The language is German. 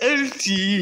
Elti.